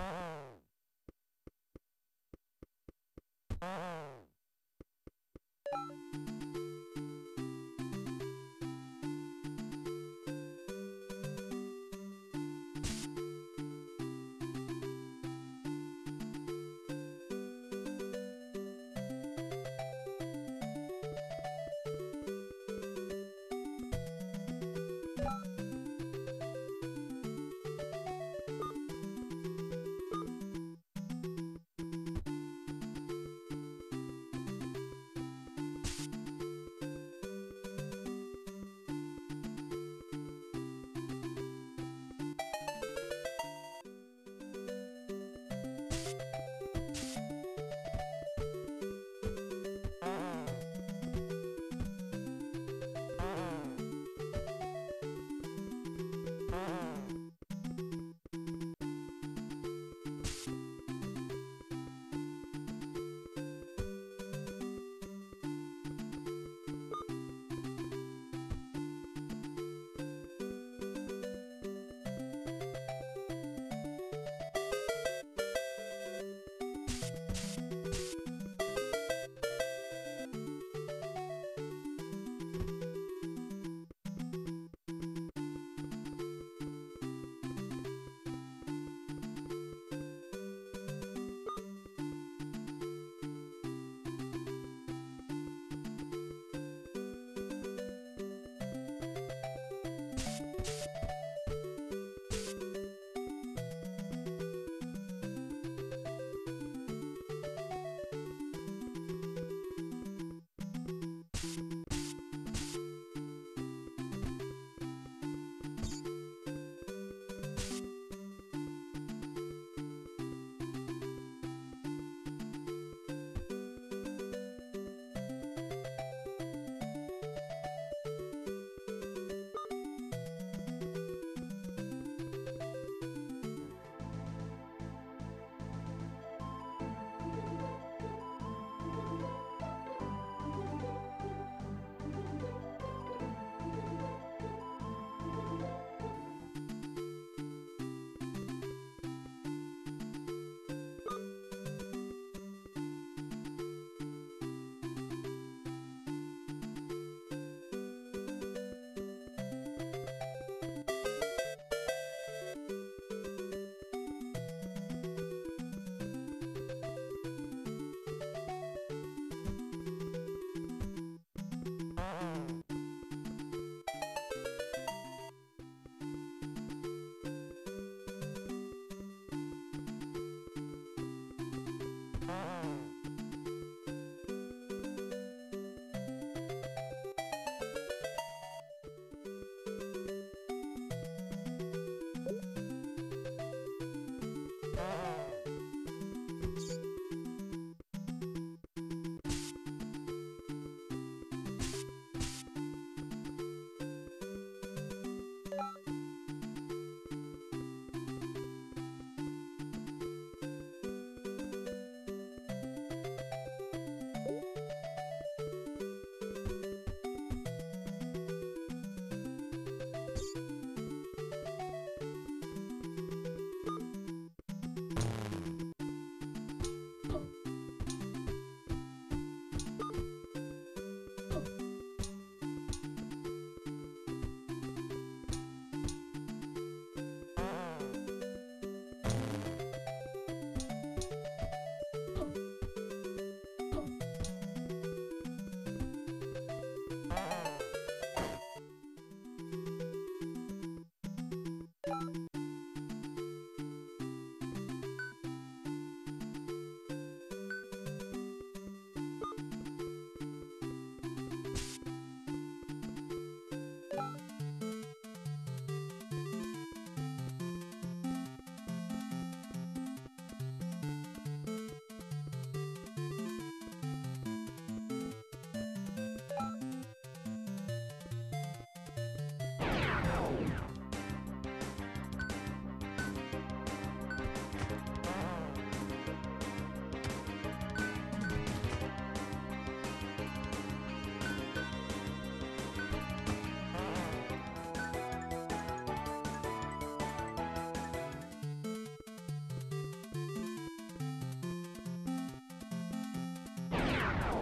Thank you.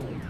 Wow.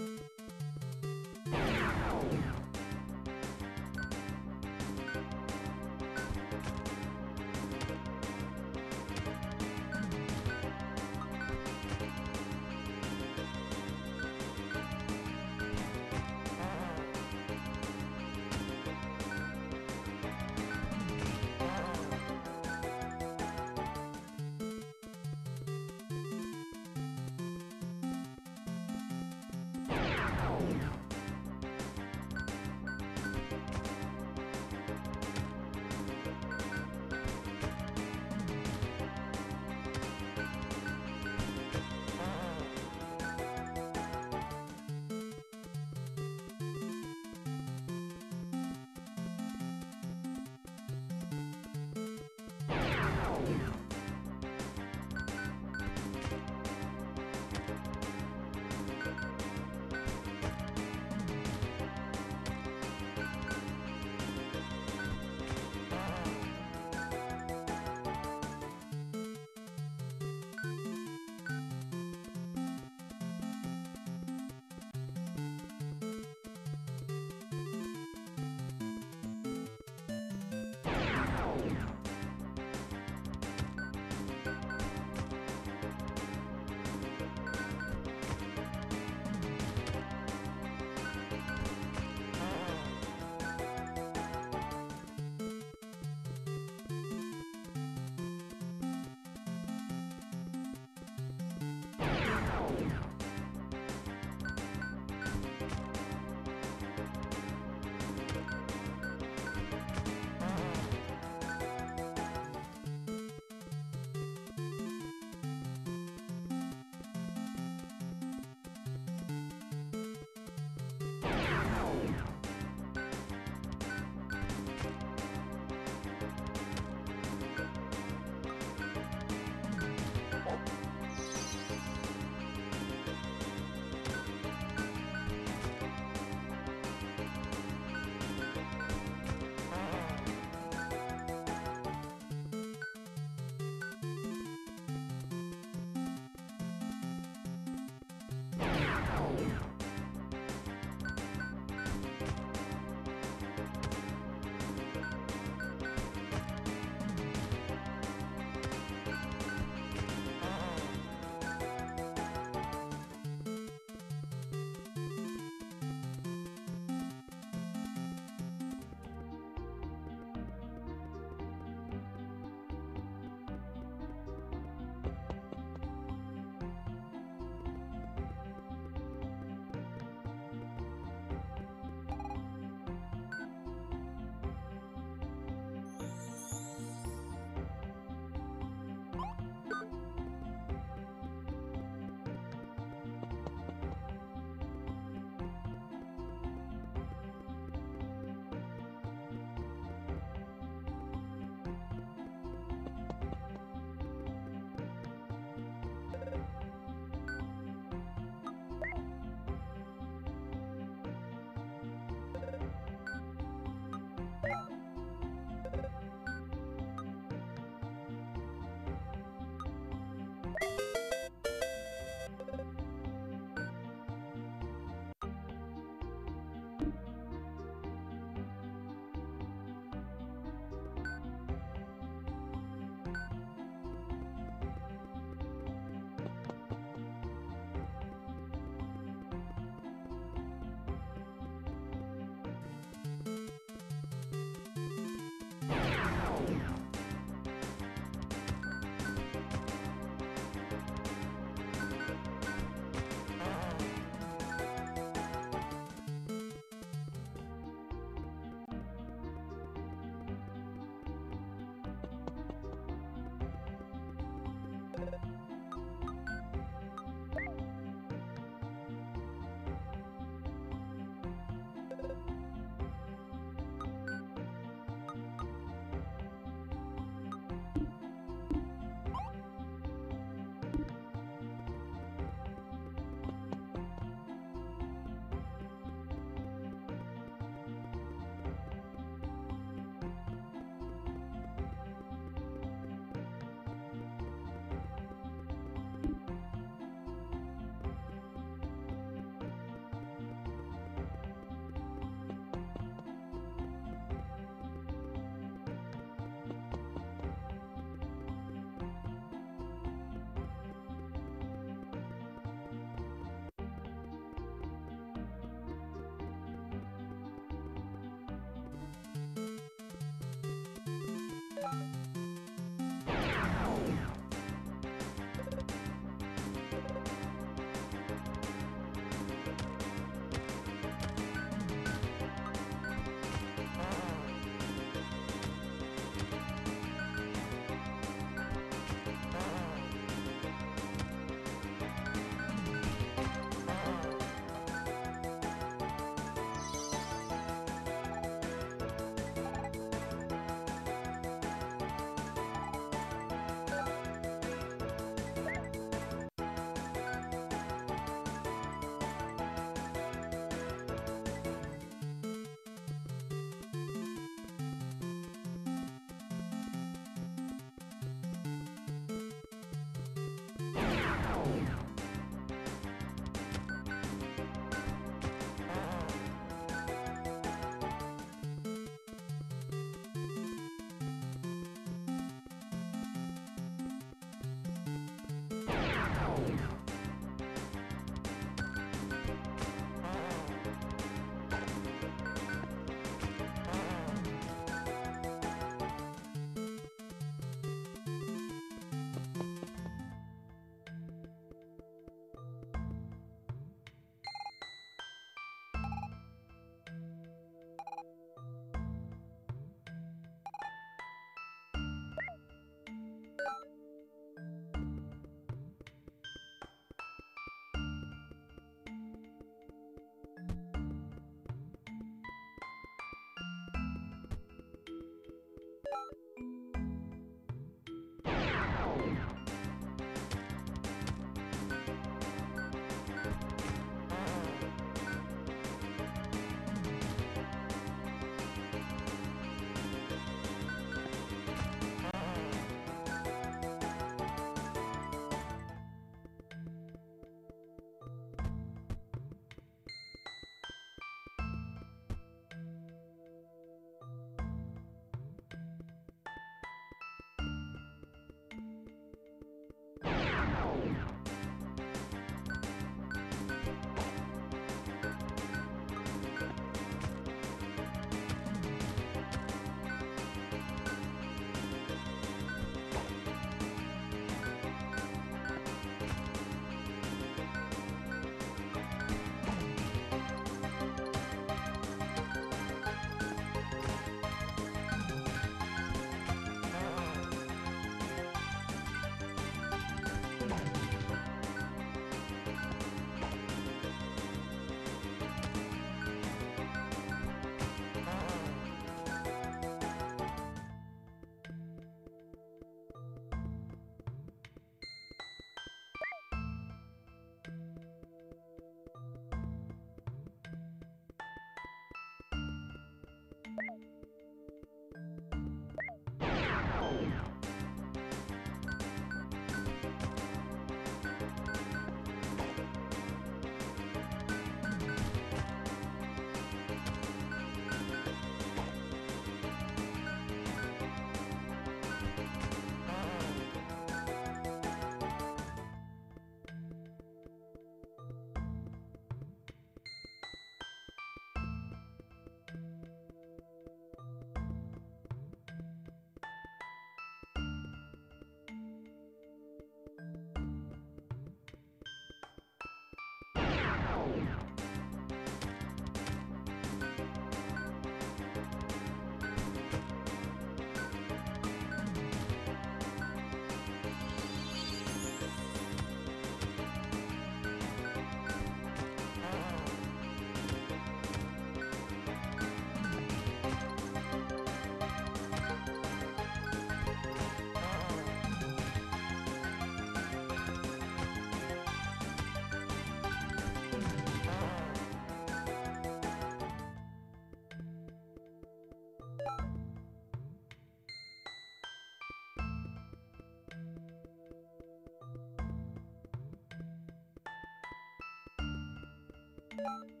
You